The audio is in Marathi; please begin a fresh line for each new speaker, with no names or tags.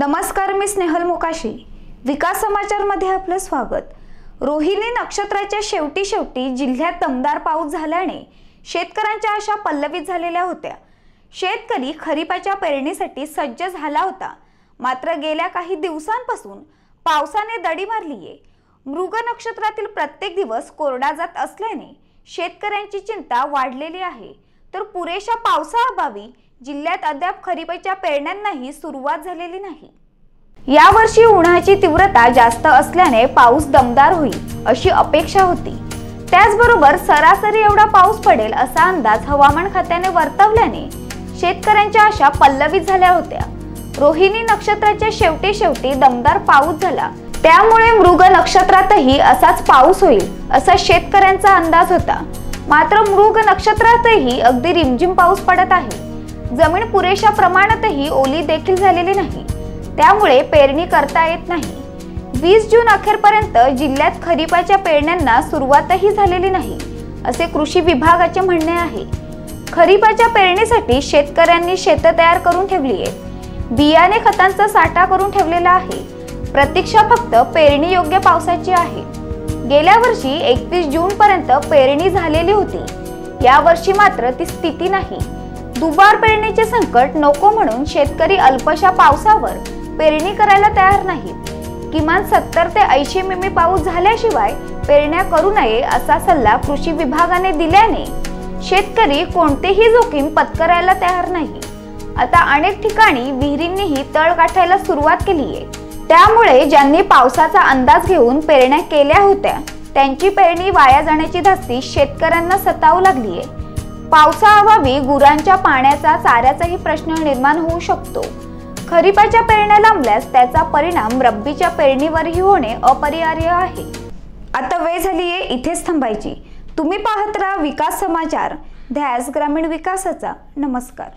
नमस्कार मी स्नेहल मोकाशी. विकास समाचारमध्ये आपलं स्वागत. रोहिणी नक्षत्राच्या शेवटी शेवटी जिल्ह्यात दमदार पाऊस झाल्याने शेतकऱ्यांच्या आशा पल्लवित झालेल्या होत्या. शेतकरी खरीपाच्या पेरणीसाठी सज्ज झाला होता. मात्र गेल्या काही दिवसांपासून पावसाने दडी मारलीये. मृग नक्षत्रातील प्रत्येक दिवस कोरडा जात असल्याने शेतकऱ्यांची चिंता वाढलेली आहे. तर पुरेशा पावसाअभावी जिल्ह्यात अद्याप खरीपाच्या पेरण्यांनाही सुरुवात झालेली नाही. यावर्षी उन्हाची तीव्रता जास्त असल्याने पाऊस दमदार होईल अशी अपेक्षा होती. त्याचबरोबर सरासरी एवढा पाऊस पडेल असा अंदाज हवामान खात्याने वर्तवल्याने शेतकऱ्यांच्या आशा पल्लवित झाल्या होत्या. रोहिणी नक्षत्राच्या शेवटी शेवटी दमदार पाऊस झाला. त्यामुळे मृग नक्षत्रातही असाच पाऊस होईल असा शेतकऱ्यांचा अंदाज होता. मात्र मृग नक्षत्रातही अगदी रिमझिम पाऊस पडत आहे. जमीन पुरेशा प्रमाणातही ओली देखील झालेली नाही. त्यामुळे पेरणी करता येत नाही. वीस जून अखेरपर्यंत जिल्ह्यात खरीपाच्या पेरण्यांना सुरुवातही झालेली नाही असे कृषी विभागाचे म्हणणे आहे. खरीपाच्या पेरणीसाठी शेतकऱ्यांनी शेतं तयार करून ठेवली आहेत. बियाणे खतांचा साठा करून ठेवलेला आहे. प्रतीक्षा फक्त पेरणी योग्य पावसाची आहे. गेल्या वर्षी एकवीस जून पर्यंत पेरणी झालेली होती. यावर्षी मात्र ती स्थिती नाही. दुबार पेरणीचे संकट नको म्हणून शेतकरी अल्पशा पावसावर पेरणी करायला तयार नाहीत. किमान सत्तर ते ऐंशी मिमी पाऊस झाल्याशिवाय पेरण्या करू नये असा सल्ला कृषी विभागाने दिल्याने शेतकरी कोणतेही जोखीम पत्करायला तयार नाही. आता अनेक ठिकाणी विहिरींनीही तळ गाठायला सुरुवात केली आहे त्यामुळे ज्यांनी पावसाचा अंदाज घेऊन पेरण्या केल्या होत्या त्यांची पेरणी वाया जाण्याची धास्ती शेतकऱ्यांना सतावू लागली आहे पावसाअभावी गुरांच्या पाण्याचा चाऱ्याचाही प्रश्न निर्माण होऊ शकतो. खरीपाच्या पेरण्या लांबल्यास त्याचा परिणाम रब्बीच्या पेरणीवरही होणे अपरिहार्य आहे. आता वेळ झाली आहे इथेच थांबायची. तुम्ही पाहत राहा विकास समाचार. ध्यास ग्रामीण विकासाचा. नमस्कार.